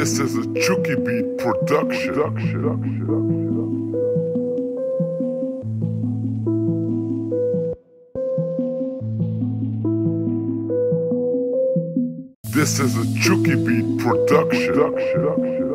This is a Chucky Beat production. This is a Chucky Beat production.